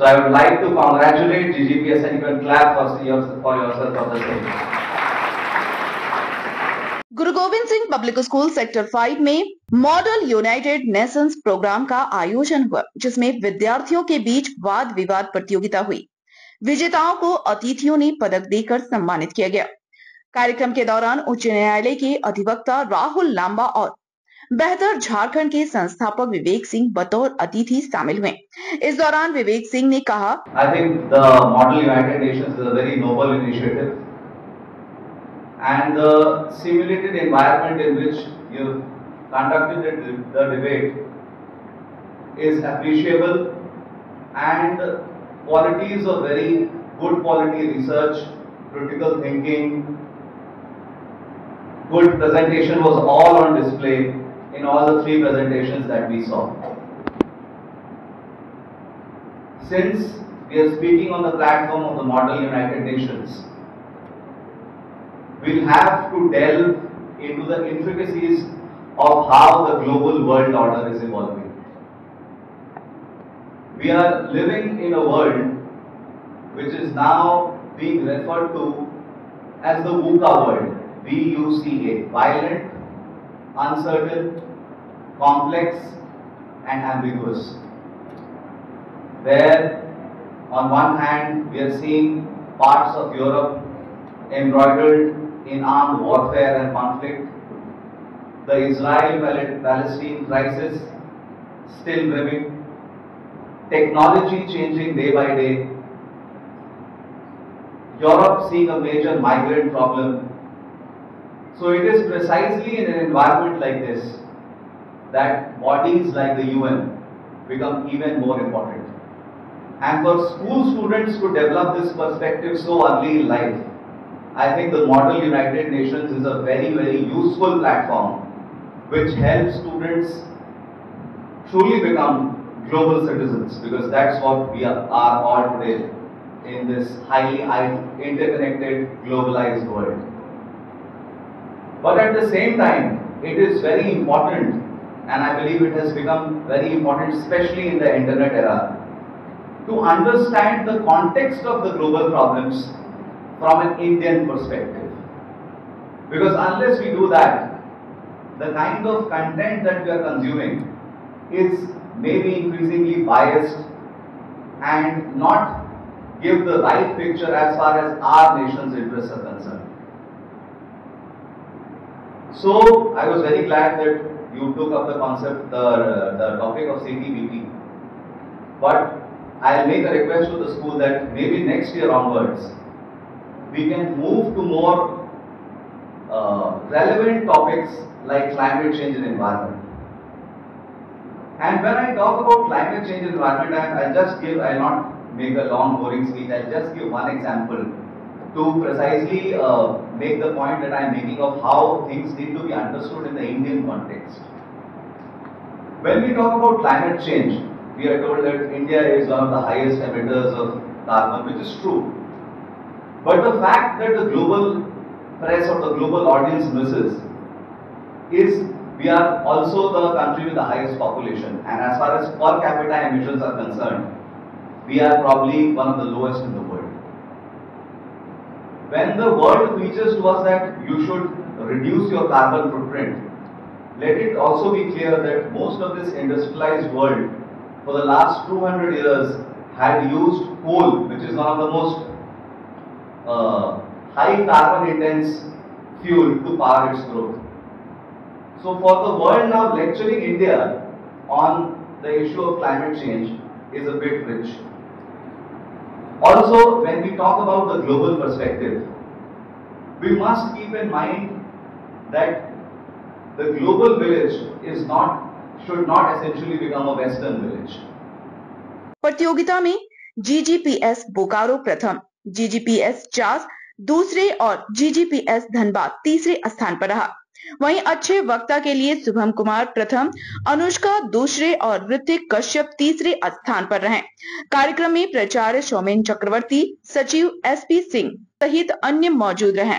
So I would like to congratulate GGPS and can clap for, your, for yourself for the same. Guru Gobind Singh public school sector 5 में model United Nations programme का आयोजन हुआ जिसमें विद्यार्थियों के बीच वाद विवाद प्रतियोगिता हुई विजेताओं को अतिथियों ने पदक देकर सम्मानित किया गया कार्यक्रम के दौरान उच्च न्यायालय के अधिवक्ता राहुल लांबा और बेहतर झारखंड के संस्थापक विवेक सिंह बतौर अतिथि शामिल हुए इस दौरान विवेक सिंह ने कहा I think the Model United Nations is a very noble initiative. And the simulated environment in which you've conducted the debate is appreciable and qualities of very good quality research, critical thinking, good presentation was all on display in all the three presentations that we saw. Since we are speaking on the platform of the Model United Nations, we'll have to delve into the intricacies of how the global world order is evolving. We are living in a world which is now being referred to as the VUCA world, V-U-C-A, violent, uncertain, complex and ambiguous. Where on one hand we are seeing parts of Europe embroidered in armed warfare and conflict, the Israel-Palestine crisis still brimming, technology changing day by day, Europe seeing a major migrant problem. So it is precisely in an environment like this that bodies like the UN become even more important. And for school students to develop this perspective so early in life, I think the Model United Nations is a very, very useful platform which helps students truly become global citizens because that's what we are, are all today in this highly interconnected, globalized world. But at the same time, it is very important, and I believe it has become very important, especially in the internet era, to understand the context of the global problems from an Indian perspective. Because unless we do that, the kind of content that we are consuming is maybe increasingly biased and not give the right picture as far as our nation's interests are concerned. So, I was very glad that you took up the concept, the, the topic of CTBT. But I'll make a request to the school that maybe next year onwards, we can move to more uh, relevant topics like climate change and environment. And when I talk about climate change and environment, I, I'll just give, I'll not make a long boring speech, I'll just give one example to precisely uh, make the point that I'm making of how things need to be understood in the Indian context. When we talk about climate change, we are told that India is one of the highest emitters of carbon, which is true. But the fact that the global press or the global audience misses is we are also the country with the highest population and as far as per capita emissions are concerned, we are probably one of the lowest in the world. When the world preaches to us that you should reduce your carbon footprint, let it also be clear that most of this industrialized world for the last 200 years had used coal, which is one of the most uh, high carbon intense fuel to power its growth. So for the world now lecturing India on the issue of climate change is a bit rich. Also, when we talk about the global perspective, we must keep in mind that the global village is not should not essentially become a western village. प्रतियोगिता में GGPS Bokaro प्रथम GGPS Chas दूसरे और GGPS Dhanbad तीसरे स्थान पर रहा वहीं अच्छे वक्ता के लिए शुभम कुमार प्रथम, अनुष्का दूसरे और ऋतिक कश्यप तीसरे स्थान पर रहे। कार्यक्रम में प्रचार सौमेन चक्रवर्ती, सचिव एसपी सिंह सहित अन्य मौजूद रहे।